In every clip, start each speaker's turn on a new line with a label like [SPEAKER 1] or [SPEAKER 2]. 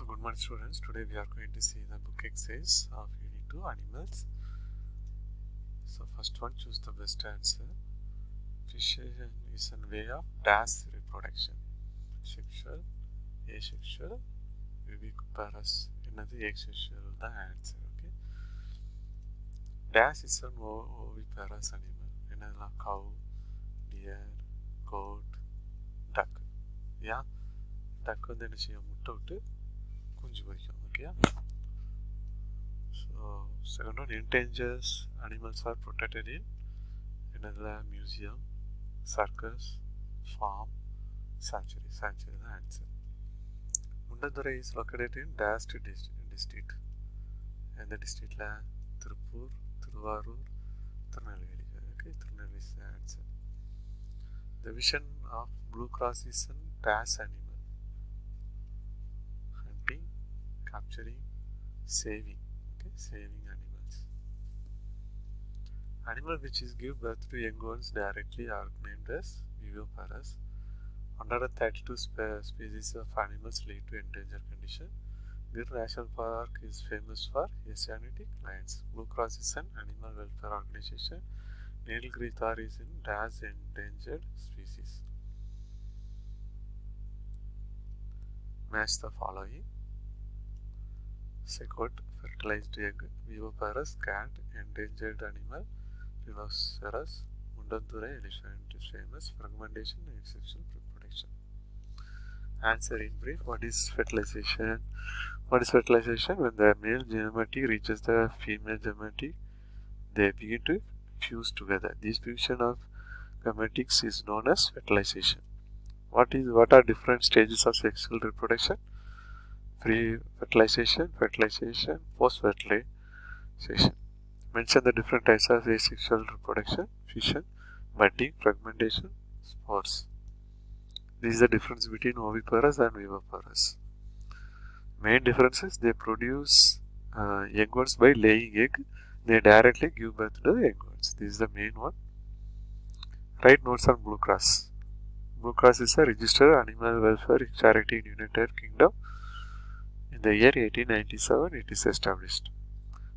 [SPEAKER 1] good morning students. Today we are going to see the book exercise of Unit 2 Animals. So first one choose the best answer. Fission is a way of dash reproduction. Sexual, asexual, viviparous. என்னது asexual தான் answer. Okay. Dash is an o- oviparous animal. என்னதெல்லாம் cow, deer, goat, duck. Yeah. டக் வந்து என்ன செய்யும் முட்டை விட்டு so second one endangered animals are protected in another museum circus farm sanctuary. Sanctuary is the answer. Mundanthurai is located in Dash district. And the district la Tirupur Tiruvarur Tirunelveli okay Tirunelveli the answer. The vision of Blue Cross is an dash animal capturing, saving. Okay, saving animals. Animal which is give birth to young ones directly are named as viviparous. 132 spe species of animals lead to endangered condition. Gir National Park is famous for Asiatic lions. Blue Cross is an animal welfare organization. Nilgiri Thar is in as endangered species. Match the following. Zygote, fertilized egg, viviparous cat, endangered animal, rhinoceros, Mundanthurai elephant is famous, fragmentation and sexual reproduction. Answer in brief, what is fertilization? What is fertilization? When the male gametech reaches the female gametech, they begin to fuse together. This fusion of gametics is known as fertilization. What is what are different stages of sexual reproduction? Pre fertilization, fertilization, post fertilization. Mention the different types of asexual reproduction, fission, budding, fragmentation, spores. This is the difference between oviparous and viviparous. Main difference is they produce uh, young ones by laying egg. They directly give birth to the young ones. This is the main one. Write notes on Blue Cross. Blue Cross is a registered animal welfare charity in United Kingdom. The year 1897, it is established.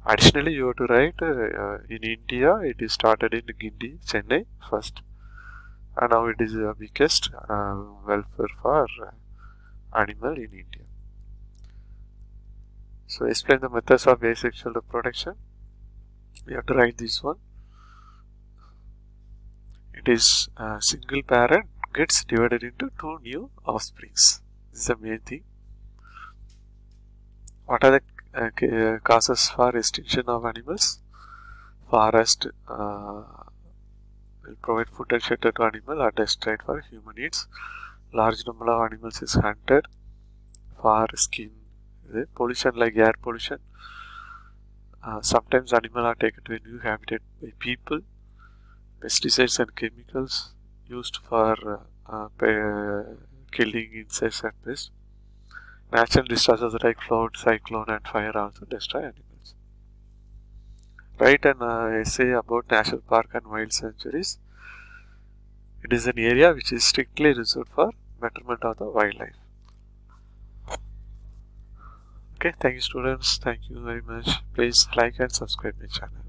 [SPEAKER 1] Additionally, you have to write uh, uh, in India, it is started in Guindy, Chennai first, and now it is the biggest uh, welfare for uh, animal in India. So, explain the methods of asexual reproduction. You have to write this one. It is a single parent gets divided into two new offsprings. This is the main thing. What are the uh, causes for extinction of animals? Forest uh, will provide food and shelter to animal are destroyed for human needs. Large number of animals is hunted for skin. Pollution like air pollution. Uh, sometimes animals are taken to a new habitat by people. Pesticides and chemicals used for uh, uh, killing insects and pests. Natural disasters like flood, cyclone, and fire also destroy animals. Write an uh, essay about national park and wild sanctuaries. It is an area which is strictly reserved for betterment of the wildlife. Okay, thank you students. Thank you very much. Please like and subscribe my channel.